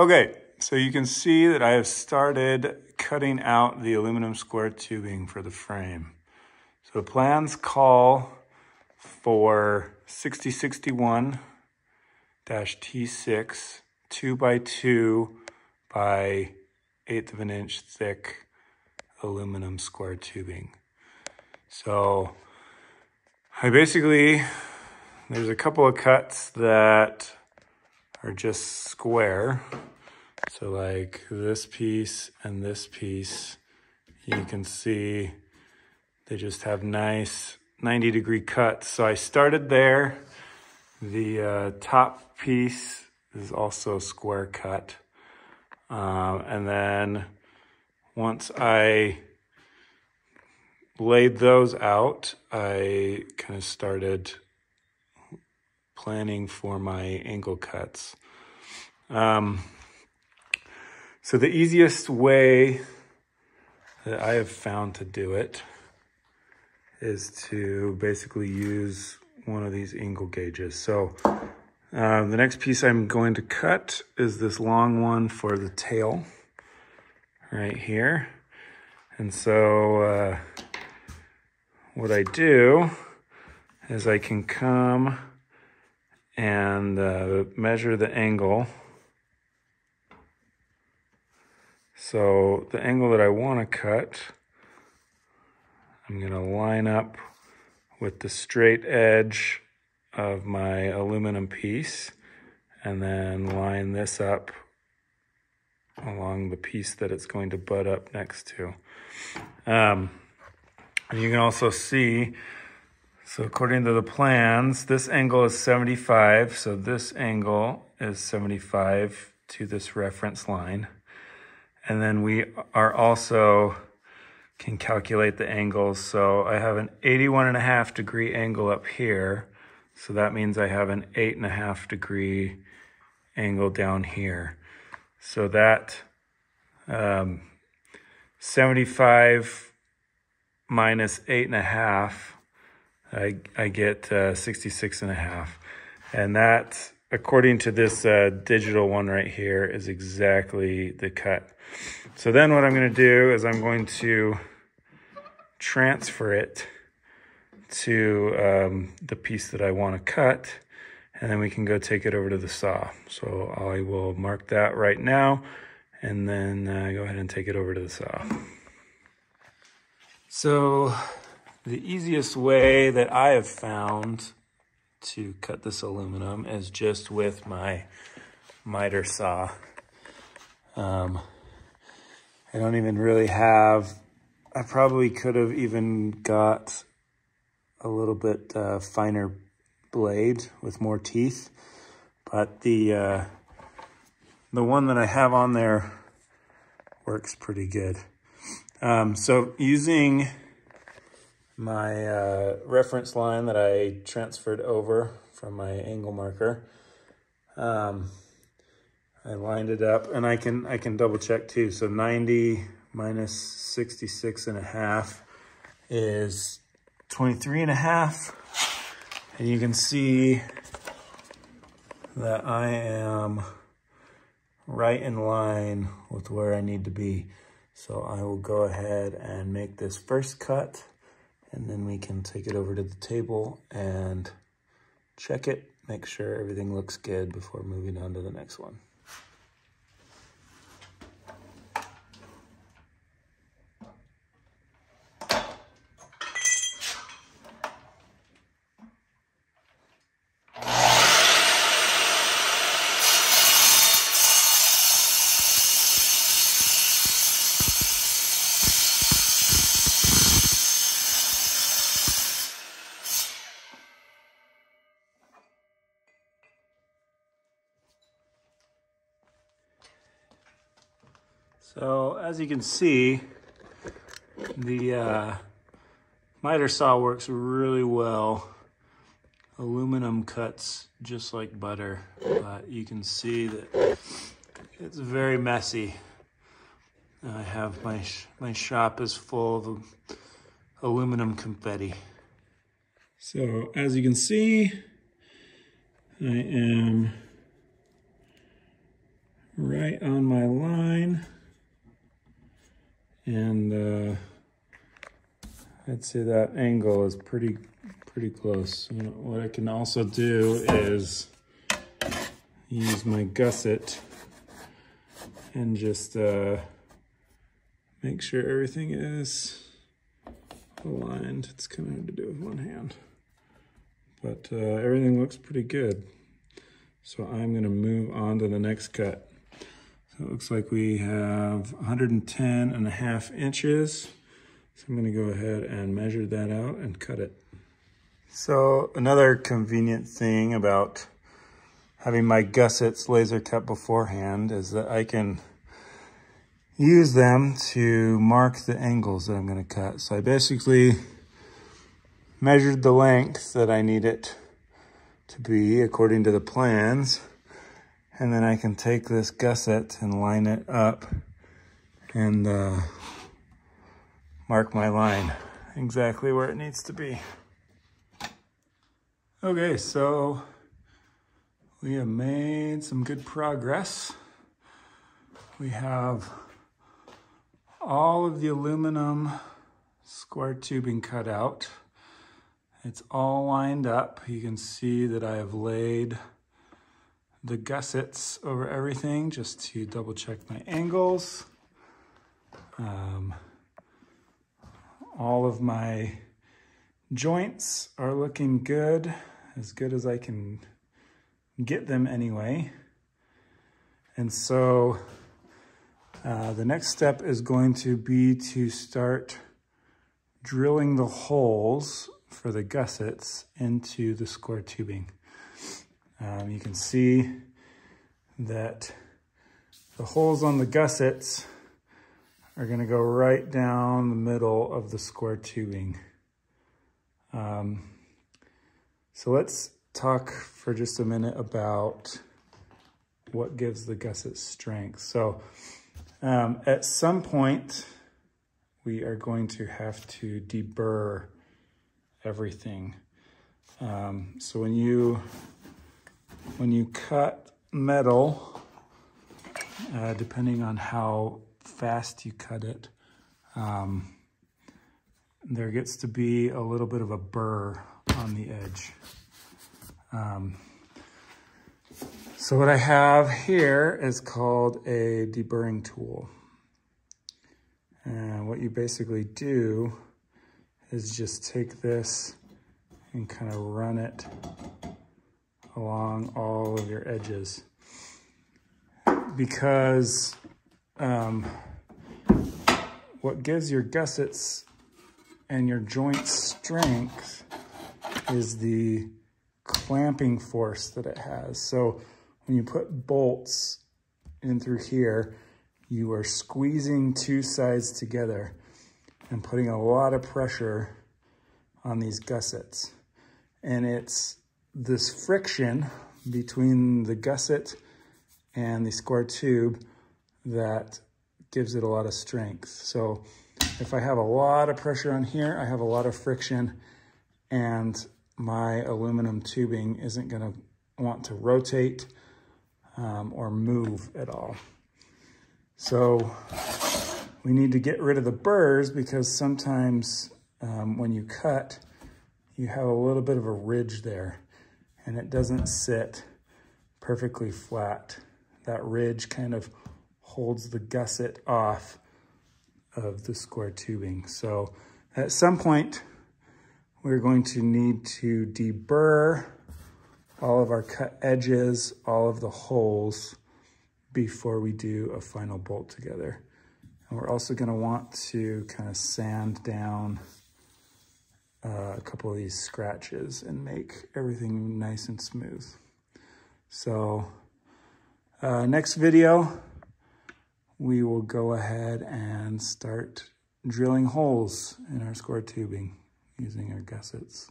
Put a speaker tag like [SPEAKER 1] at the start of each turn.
[SPEAKER 1] Okay, so you can see that I have started cutting out the aluminum square tubing for the frame. So the plans call for 6061-T6 2 by 2 by eighth of an inch thick aluminum square tubing. So I basically, there's a couple of cuts that are just square. So like this piece and this piece, you can see they just have nice 90 degree cuts. So I started there. The uh, top piece is also square cut. Um, and then once I laid those out, I kind of started planning for my angle cuts. Um, so the easiest way that I have found to do it is to basically use one of these angle gauges. So uh, the next piece I'm going to cut is this long one for the tail right here. And so uh, what I do is I can come and uh, measure the angle. So the angle that I want to cut, I'm going to line up with the straight edge of my aluminum piece and then line this up along the piece that it's going to butt up next to. Um, and you can also see, so according to the plans, this angle is 75. So this angle is 75 to this reference line. And then we are also can calculate the angles. So I have an 81 and a half degree angle up here. So that means I have an eight and a half degree angle down here. So that um, 75 minus eight and a half, I, I get uh, 66 and a half. And that, according to this uh, digital one right here, is exactly the cut. So then what I'm gonna do is I'm going to transfer it to um, the piece that I want to cut and then we can go take it over to the saw. So I will mark that right now and then uh, go ahead and take it over to the saw. So the easiest way that I have found to cut this aluminum is just with my miter saw. Um, I don't even really have, I probably could have even got a little bit uh, finer blade with more teeth, but the uh, the one that I have on there works pretty good. Um, so using my uh, reference line that I transferred over from my angle marker, um, I lined it up and I can I can double check too. So 90 minus 66 and a half is 23 and a half. And you can see that I am right in line with where I need to be. So I will go ahead and make this first cut and then we can take it over to the table and check it, make sure everything looks good before moving on to the next one. So as you can see, the uh, miter saw works really well. Aluminum cuts just like butter, but you can see that it's very messy. I have my, my shop is full of aluminum confetti. So as you can see, I am right on my line. And uh, I'd say that angle is pretty, pretty close. What I can also do is use my gusset and just uh, make sure everything is aligned. It's kind of hard to do with one hand, but uh, everything looks pretty good. So I'm gonna move on to the next cut. It looks like we have 110 and a half inches. So I'm gonna go ahead and measure that out and cut it. So another convenient thing about having my gussets laser cut beforehand is that I can use them to mark the angles that I'm gonna cut. So I basically measured the length that I need it to be according to the plans. And then I can take this gusset and line it up and uh, mark my line exactly where it needs to be. Okay, so we have made some good progress. We have all of the aluminum square tubing cut out. It's all lined up. You can see that I have laid the gussets over everything just to double check my angles. Um, all of my joints are looking good, as good as I can get them anyway. And so uh, the next step is going to be to start drilling the holes for the gussets into the square tubing. Um, you can see that the holes on the gussets are gonna go right down the middle of the square tubing. Um, so let's talk for just a minute about what gives the gusset strength. So um, at some point, we are going to have to deburr everything. Um, so when you when you cut metal, uh, depending on how fast you cut it, um, there gets to be a little bit of a burr on the edge. Um, so what I have here is called a deburring tool. And what you basically do is just take this and kind of run it along all of your edges. Because um, what gives your gussets and your joint strength is the clamping force that it has. So when you put bolts in through here, you are squeezing two sides together and putting a lot of pressure on these gussets. And it's this friction between the gusset and the square tube that gives it a lot of strength. So if I have a lot of pressure on here, I have a lot of friction and my aluminum tubing isn't gonna want to rotate um, or move at all. So we need to get rid of the burrs because sometimes um, when you cut, you have a little bit of a ridge there and it doesn't sit perfectly flat. That ridge kind of holds the gusset off of the square tubing. So at some point, we're going to need to deburr all of our cut edges, all of the holes before we do a final bolt together. And we're also gonna want to kind of sand down a couple of these scratches and make everything nice and smooth. So uh, next video, we will go ahead and start drilling holes in our square tubing using our gussets.